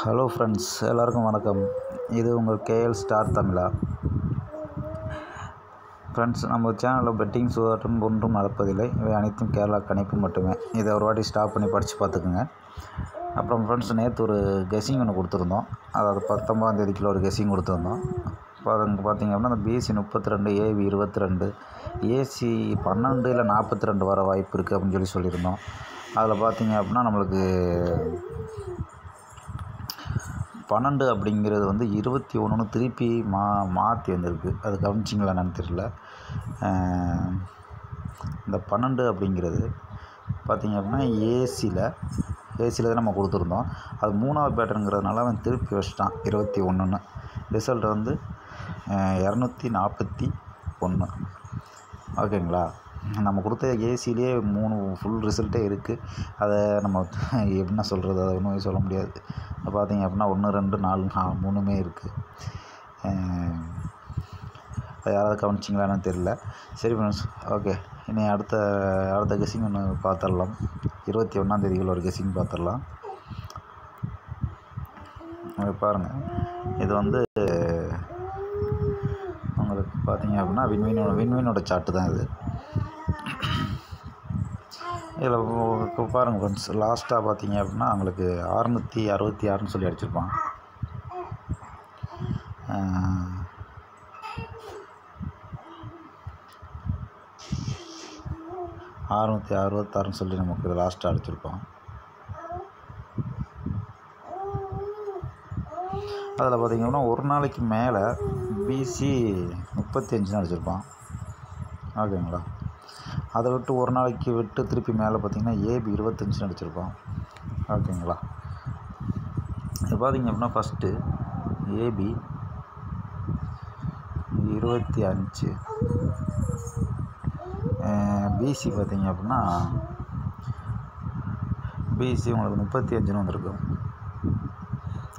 Hello friends எல்லாருக்கும் வணக்கம். இது உங்கள் கேஎல் ஸ்டார் தமிழா? ஃப்ரெண்ட்ஸ் நம்ம சேனலில் பெட்டிங் சுவட்டும் ஒன்றும் நடப்பதில்லை. இவை அனைத்தும் கேரளா கணிப்பு மட்டுமே. இதை ஒரு வாட்டி ஸ்டாப் பண்ணி படித்து பார்த்துக்குங்க. அப்புறம் ஃப்ரெண்ட்ஸ் நேற்று ஒரு கெஸ்ஸிங் ஒன்று கொடுத்துருந்தோம். அதாவது பத்தொம்பதாம் தேதிக்குள்ள ஒரு கெஸிங் கொடுத்துருந்தோம். இப்போ அதுங்க பார்த்திங்க அப்படின்னா அந்த பிஎஸ்சி முப்பத்தி ரெண்டு ஏவி இருபத்தி ரெண்டு ஏசி பன்னெண்டு இல்லை நாற்பத்தி ரெண்டு வர வாய்ப்பு இருக்குது அப்படின்னு சொல்லி சொல்லியிருந்தோம். அதில் பார்த்திங்க அப்படின்னா நம்மளுக்கு பன்னெண்டு அப்படிங்கிறது வந்து இருபத்தி ஒன்றுன்னு திருப்பி மா மாற்றி வந்திருக்கு. அது கவனிச்சிங்களா என்னன்னு தெரியல. இந்த பன்னெண்டு அப்படிங்கிறது பார்த்திங்க அப்படின்னா ஏசியில் ஏசியில் தான் நம்ம கொடுத்துருந்தோம். அது மூணாவது பேட்டர்ங்கிறதுனால அவன் திருப்பி வச்சிட்டான் இருபத்தி ஒன்றுன்னு. ரிசல்ட் வந்து இரநூத்தி நாற்பத்தி ஒன்று. ஓகேங்களா? நம்ம கொடுத்த ஏசிலேயே மூணு ஃபுல் ரிசல்ட்டே இருக்குது அதை நம்ம என்ன சொல்கிறது அதை ஒன்றுமே சொல்ல முடியாது. பார்த்தீங்க அப்படின்னா ஒன்று ரெண்டு நாலு நாலு மூணுமே இருக்குது அது யாராவது கவனிச்சிங்களான்னு தெரில சரி ஃப்ரெண்ட்ஸ் ஓகே இனி அடுத்த அடுத்த கெஸிங் ஒன்று பார்த்துடலாம். இருபத்தி ஒன்றாந்தேதிகள் ஒரு கெஸிங் பார்த்துடலாம். பாருங்கள் இது வந்து உங்களுக்கு பார்த்தீங்க அப்படின்னா விண்வீனோட விண்வீனோட சாட்டு தான் இது. இதில் பாருங்கள் ஃப்ரெண்ட்ஸ் லாஸ்ட்டாக பார்த்தீங்க அப்படின்னா அவங்களுக்கு அறுநூற்றி அறுபத்தி ஆறுன்னு சொல்லி அடிச்சிருப்பான் அறுநூற்றி அறுபத்தாறுன்னு சொல்லி நமக்கு லாஸ்ட்டாக அடிச்சிருப்பான் அதில் பார்த்தீங்கன்னா ஒரு நாளைக்கு மேலே பிசி முப்பத்தி அஞ்சுன்னு அடிச்சிருப்பான் ஓகேங்களா? அதை விட்டு ஒரு நாளைக்கு விட்டு திருப்பி மேலே பார்த்தீங்கன்னா ஏபி இருபத்தஞ்சு அடிச்சிருக்கோம். ஓகேங்களா? இது பார்த்தீங்க அப்படின்னா ஃபஸ்ட்டு ஏபி இருபத்தி அஞ்சு. பிசி பார்த்திங்க அப்படின்னா பிசி உங்களுக்கு முப்பத்தி அஞ்சுன்னு வந்திருக்கும்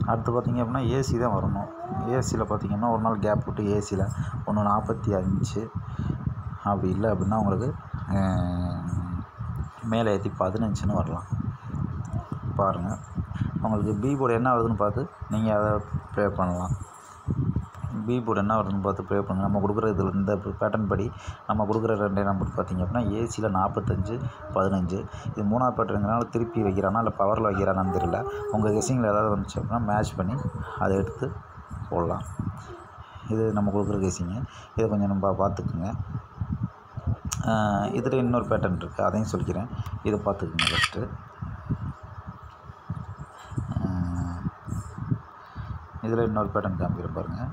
அடுத்து பார்த்திங்க அப்படின்னா ஏசி தான் வரணும். ஏசியில் பார்த்தீங்கன்னா ஒரு நாள் கேப் விட்டு ஏசியில் ஒன்று நாற்பத்தி அஞ்சு. அப்படி இல்லை அப்படின்னா உங்களுக்கு மேலே ஏற்றி பதினஞ்சுன்னு வரலாம். பாருங்கள் உங்களுக்கு பி போர்டு என்ன வருதுன்னு பார்த்து நீங்கள் அதை ப்ளே பண்ணலாம். பி போர்டு என்ன வருதுன்னு பார்த்து ப்ளே பண்ணுங்கள் நம்ம கொடுக்குற இதில் இந்த பேட்டர்ன் படி நம்ம கொடுக்குற ரெண்டே நம்பர் பார்த்திங்க அப்படின்னா ஏசியில் நாற்பத்தஞ்சு பதினஞ்சு. இது மூணாவது பேட்டர்ங்கிறனால திருப்பி வைக்கிறானா இல்லை பவரில் வைக்கிறானான்னு தெரியல. உங்கள் கெஸிங்கில் ஏதாவது வந்துச்சு அப்படின்னா மேட்ச் பண்ணி அதை எடுத்து போடலாம். இது நம்ம கொடுக்குற கெஸிங்கு இதை கொஞ்சம் நம்ம பார்த்துக்குங்க. இதில் இன்னொரு பேட்டர்ன் இருக்குது அதையும் சொல்லிக்கிறேன் இதை பார்த்துக்குங்க ஃபஸ்ட்டு இதில் இன்னொரு பேட்டர்ன் காமிக்கிறேன் பாருங்கள்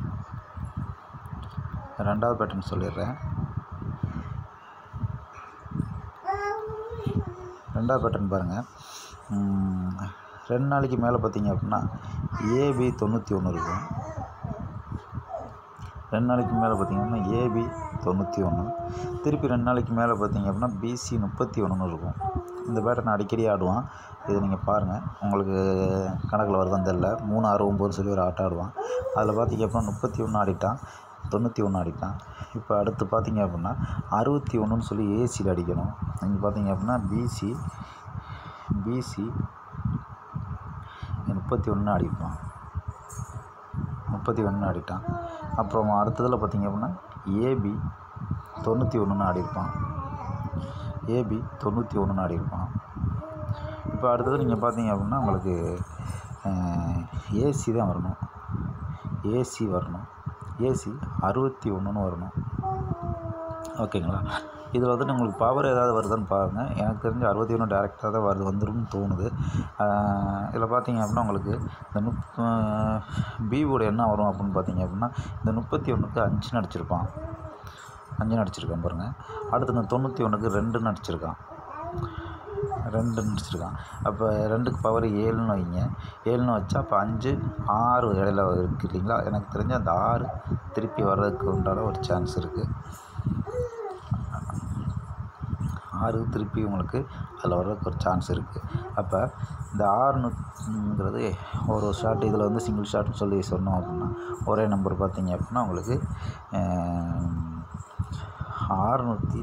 ரெண்டாவது பேட்டர்ன் சொல்லிடுறேன். ரெண்டாவது பேட்டர்ன் பாருங்கள் ரெண்டு நாளைக்கு மேலே பார்த்தீங்க அப்படின்னா ஏபி தொண்ணூற்றி ஒன்று இருக்கும். ரெண்டு நாளைக்கு மேலே பார்த்திங்கன்னா ஏபி தொண்ணூற்றி ஒன்று. திருப்பி ரெண்டு நாளைக்கு மேலே பார்த்தீங்க அப்படின்னா பிசி முப்பத்தி ஒன்றுன்னு இருக்கும். இந்த பேட்டர்ன் அடிக்கடி ஆடுவான். இதை நீங்கள் பாருங்கள் உங்களுக்கு கணக்கில் வருதான் தெரில மூணு ஆறு ஒம்பது சொல்லி ஒரு ஆட்டம் ஆடுவான். அதில் பார்த்தீங்க அப்படின்னா முப்பத்தி ஒன்று ஆடிட்டான். தொண்ணூற்றி ஒன்று ஆடிட்டான். இப்போ அடுத்து பார்த்திங்க அப்படின்னா அறுபத்தி ஒன்றுன்னு சொல்லி ஏசியில் அடிக்கணும். நீங்கள் பார்த்தீங்க அப்படின்னா பிசி பிசி முப்பத்தி ஒன்று அடிப்பான் முப்பத்தி ஒன்று ஆடிட்டான். அப்புறம் அடுத்ததில் பார்த்தீங்க அப்படின்னா ஏபி தொண்ணூற்றி ஒன்றுன்னு ஆடிருப்பான் ஏபி தொண்ணூற்றி ஒன்றுன்னு ஆடிருப்பான் இப்போ அடுத்தது நீங்கள் பார்த்தீங்க அப்படின்னா உங்களுக்கு ஏசி தான் வரணும். ஏசி வரணும். ஏசி அறுபத்தி ஒன்றுன்னு வரணும். ஓகேங்களா? இதில் வந்துட்டு உங்களுக்கு பவர் ஏதாவது வருதான்னு பாருங்கள் எனக்கு தெரிஞ்சு அறுபத்தி ஒன்று டேரெக்டாக தான் வருது வந்துரும்னு தோணுது. இதில் பார்த்தீங்க அப்படின்னா உங்களுக்கு இந்த முப் பிவோட என்ன வரும் அப்படின்னு பார்த்தீங்க அப்படின்னா இந்த முப்பத்தி ஒன்றுக்கு அஞ்சு நடிச்சிருப்பான். அஞ்சு நடிச்சிருக்கான் பாருங்கள் அடுத்து இந்த தொண்ணூற்றி ஒன்றுக்கு ரெண்டு நடிச்சிருக்கான். ரெண்டு நடிச்சிருக்கான். அப்போ ரெண்டுக்கு பவர் ஏழுன்னு வைங்க. ஏழுன்னு வச்சா அப்போ அஞ்சு ஆறு இடையில இருக்குது இல்லைங்களா? எனக்கு தெரிஞ்ச அந்த ஆறு திருப்பி வர்றதுக்கு உண்டான ஒரு சான்ஸ் இருக்குது ஆறு திருப்பி உங்களுக்கு அதில் வர்றதுக்கு ஒரு சான்ஸ் இருக்குது அப்போ இந்த ஆறுனுங்கிறது ஒரு ஷாட் இதில் வந்து சிங்கிள் ஷாட்னு சொல்லி சொன்னோம் அப்படின்னா ஒரே நம்பர் பார்த்தீங்க அப்படின்னா உங்களுக்கு ஆறுநூற்றி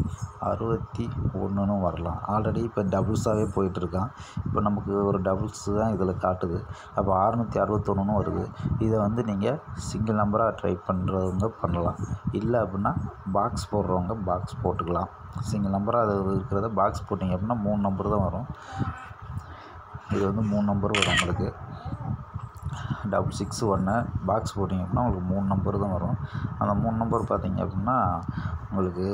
அறுபத்தி ஒன்றுன்னு வரலாம். ஆல்ரெடி இப்போ டபுள்ஸாகவே போயிட்டுருக்கான். இப்போ நமக்கு ஒரு டபுள்ஸு தான் இதில் காட்டுது. அப்போ அறுநூற்றி அறுபத்தொன்னுன்னு வருது. இதை வந்து நீங்கள் சிங்கிள் நம்பராக ட்ரை பண்ணுறவங்க பண்ணலாம். இல்லை அப்படின்னா பாக்ஸ் போடுறவங்க பாக்ஸ் போட்டுக்கலாம். சிங்கிள் நம்பராக அது இருக்கிறத பாக்ஸ் போட்டிங்க அப்படின்னா மூணு நம்பர் தான் வரும். இது வந்து மூணு நம்பர் வரும் உங்களுக்கு. டபுள் சிக்ஸ் ஒன்று பாக்ஸ் போட்டிங்க அப்படின்னா உங்களுக்கு மூணு நம்பர் தான் வரும். அந்த மூணு நம்பர் பார்த்தீங்க அப்படின்னா உங்களுக்கு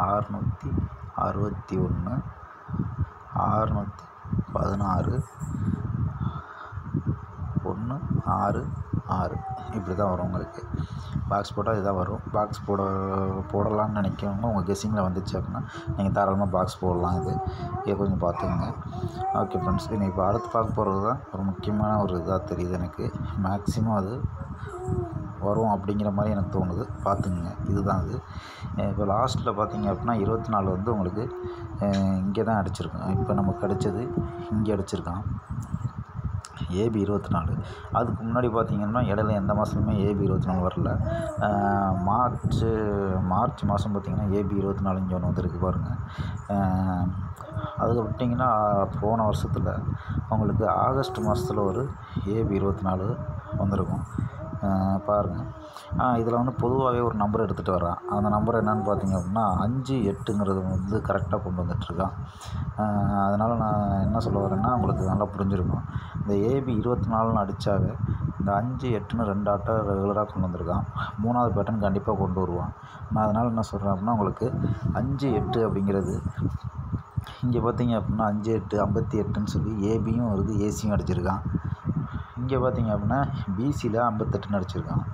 ஆறுநூற்றி அறுபத்தி ஒன்று ஆறுநூற்றி பதினாறு ஒன்று ஆறு ஆறு. இப்படி தான் வரும் உங்களுக்கு. பாக்ஸ் போட்டால் இதுதான் வரும். பாக்ஸ் போட போடலான்னு நினைக்கிறவங்க உங்கள் கெஸ்ஸிங்கில் வந்துச்சு அப்படின்னா நீங்கள் தாராளமாக பாக்ஸ் போடலாம் இது. இதை கொஞ்சம் பார்த்துக்குங்க. ஓகே ஃப்ரெண்ட்ஸ் இன்னைக்கு இப்போ அடுத்து பார்க்க போகிறது தான் ஒரு முக்கியமான ஒரு இதாக தெரியுது எனக்கு. மேக்ஸிமம் அது வரும் அப்படிங்கிற மாதிரி எனக்கு தோணுது. பார்த்துக்குங்க. இதுதான் அது. இப்போ லாஸ்ட்டில் பார்த்தீங்க அப்படின்னா இருபத்தி நாலு வந்து உங்களுக்கு இங்கே தான் அடிச்சிருக்கோம். இப்போ நமக்கு அடித்தது இங்கே அடிச்சிருக்கான் ஏபி இருபத்தி நாலு அதுக்கு முன்னாடி பார்த்தீங்கன்னா இடையில எந்த மாதமுமே ஏபி இருபத்தி நாலு வரல மார்ச் மார்ச் மாதம் பார்த்தீங்கன்னா ஏபி இருபத்தி நாலு ஒன்று வந்திருக்கு பாருங்கள் அதுக்கு விட்டிங்கன்னா போன வருஷத்தில் அவங்களுக்கு ஆகஸ்ட் மாதத்தில் ஒரு ஏபி இருபத்தி நாலு வந்திருக்கும். பாருங்கள் இதில் வந்து பொதுவாகவே ஒரு நம்பர் எடுத்துகிட்டு வரான் அந்த நம்பர் என்னென்னு பார்த்தீங்க அப்படின்னா அஞ்சு எட்டுங்கிறது வந்து கரெக்டாக கொண்டு வந்துட்டுருக்கான் அதனால் நான் என்ன சொல்ல வரேன்னா உங்களுக்கு நல்லா புரிஞ்சிருக்கும். இந்த ஏபி இருபத்தி நாலுன்னு அடித்தாவே இந்த அஞ்சு எட்டுன்னு ரெண்டு ஆட்டை ரெகுலராக கொண்டு வந்திருக்கான். மூணாவது பேட்டன் கண்டிப்பாக கொண்டு வருவான். நான் அதனால் என்ன சொல்கிறேன் அப்படின்னா உங்களுக்கு அஞ்சு எட்டு அப்படிங்கிறது இங்கே பார்த்தீங்க அப்படின்னா அஞ்சு எட்டு ஐம்பத்தி எட்டுன்னு சொல்லி ஏபியும் வருது ஏசியும் அடிச்சிருக்கான். இங்கே பார்த்தீங்க அப்படின்னா பிசியில் ஐம்பத்தெட்டுன்னு அடிச்சிருக்கான்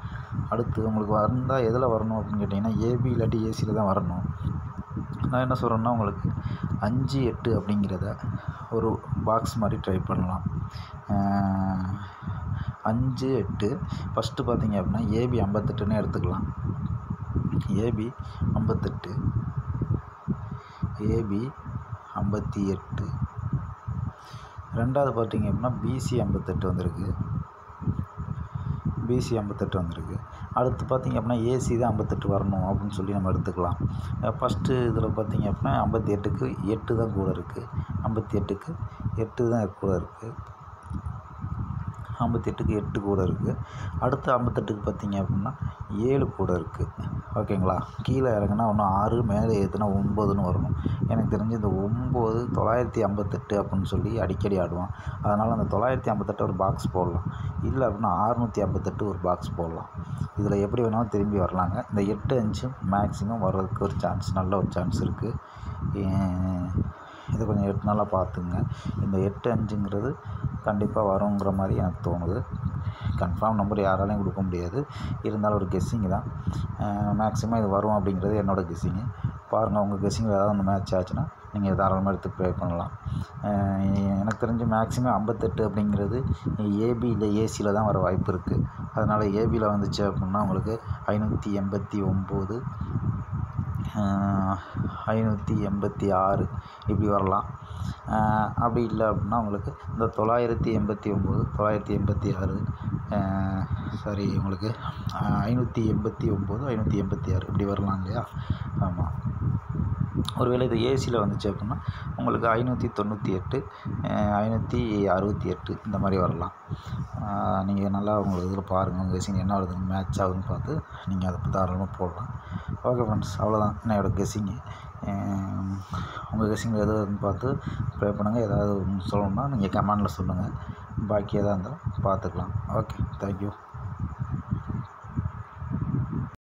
அடுத்து உங்களுக்கு வந்தால் எதில் வரணும் அப்படின்னு கேட்டிங்கன்னா ஏபி இல்லாட்டி ஏசியில் தான் வரணும். நான் என்ன சொல்கிறேன்னா உங்களுக்கு அஞ்சு எட்டு அப்படிங்கிறத ஒரு பாக்ஸ் மாதிரி ட்ரை பண்ணலாம். அஞ்சு எட்டு. ஃபஸ்ட்டு பார்த்தீங்க அப்படின்னா ஏபி ஐம்பத்தெட்டுன்னு எடுத்துக்கலாம். ஏபி ஐம்பத்தெட்டு. ஏபி ஐம்பத்தி எட்டு. ரெண்டாவது பார்த்தீங்க அப்படின்னா பிசி ஐம்பத்தெட்டு வந்திருக்கு. பிசி ஐம்பத்தெட்டு வந்திருக்கு. அடுத்து பார்த்திங்க அப்படின்னா ஏசி தான் ஐம்பத்தெட்டு வரணும் அப்படின்னு சொல்லி நம்ம எடுத்துக்கலாம். ஃபஸ்ட்டு இதில் பார்த்தீங்க அப்படின்னா ஐம்பத்தி எட்டுக்கு எட்டு தான் கூட இருக்குது ஐம்பத்தி எட்டுக்கு எட்டு தான் கூட இருக்குது ஐம்பத்தெட்டுக்கு எட்டு கூட இருக்குது. அடுத்து ஐம்பத்தெட்டுக்கு பார்த்தீங்க அப்படின்னா ஏழு கூட இருக்குது. ஓகேங்களா? கீழே இறங்குனா ஒன்று ஆறு மேலே ஏற்றுனா ஒம்பதுன்னு வரணும். எனக்கு தெரிஞ்சு இந்த ஒம்பது தொள்ளாயிரத்தி ஐம்பத்தெட்டு அப்படின்னு சொல்லி அடிக்கடி ஆடுவான். அதனால் அந்த தொள்ளாயிரத்தி ஐம்பத்தெட்டு ஒரு பாக்ஸ் போடலாம். இல்லை அப்படின்னா அறுநூற்றி ஐம்பத்தெட்டு ஒரு பாக்ஸ் போடலாம். இதில் எப்படி வேணாலும் திரும்பி வரலாங்க. இந்த எட்டு அஞ்சு மேக்ஸிமம் வர்றதுக்கு ஒரு சான்ஸ் நல்ல ஒரு சான்ஸ் இருக்குது இது கொஞ்சம் எட்டு நாளாக பார்த்துங்க. இந்த எட்டு அஞ்சுங்கிறது கண்டிப்பாக வருங்கிற மாதிரி எனக்கு தோணுது. கன்ஃபார்ம் நம்பர் யாராலையும் கொடுக்க முடியாது. இருந்தாலும் ஒரு கெஸ்ஸிங் தான். மேக்ஸிமம் இது வரும் அப்படிங்கிறது என்னோடய கெஸ்ஸிங்கு பாருங்கள் உங்கள் கெஸ்ஸிங் ஏதாவது அந்த மேட்ச் ஆச்சுன்னா நீங்கள் தாராளமாக எடுத்து ப்ளே பண்ணலாம். எனக்கு தெரிஞ்சு மேக்ஸிமம் ஐம்பத்தெட்டு அப்படிங்கிறது ஏபி இல்லை ஏசியில் தான் வர வாய்ப்பு இருக்குது அதனால் ஏபியில் வந்துச்சு அப்படின்னா உங்களுக்கு ஐநூற்றி எண்பத்தி ஒம்பது ஐநூற்றி எண்பத்தி ஆறு. இப்படி வரலாம். அப்படி இல்லை அப்படின்னா உங்களுக்கு இந்த தொள்ளாயிரத்தி எண்பத்தி ஒம்பது தொள்ளாயிரத்தி எண்பத்தி ஆறு சாரி உங்களுக்கு ஐநூற்றி எண்பத்தி ஒம்பது ஐநூற்றி எண்பத்தி ஆறு. இப்படி வரலாம் இல்லையா? ஆமாம் ஒருவேளை இது ஏசியில் வந்துச்சு அப்படின்னா உங்களுக்கு ஐநூற்றி தொண்ணூற்றி எட்டு ஐநூற்றி அறுபத்தி எட்டு இந்த மாதிரி வரலாம். நீங்கள் நல்லா உங்கள் இதில் பாருங்கள் உங்கள் கெஸிங் என்ன வருதுன்னு மேட்ச் ஆகுதுன்னு பார்த்து நீங்கள் அதை தாராளமாக போடலாம். ஓகே ஃப்ரெண்ட்ஸ் அவ்வளோதான் என்னோடய கெஸ்ஸிங்கு உங்கள் கெஸிங் எது பார்த்து ப்ரே பண்ணுங்கள் ஏதாவது சொல்லணும்னா நீங்கள் கமெண்டில் சொல்லுங்கள் பாக்கி எதாக இருந்தாலும் பார்த்துக்கலாம். Okay thank you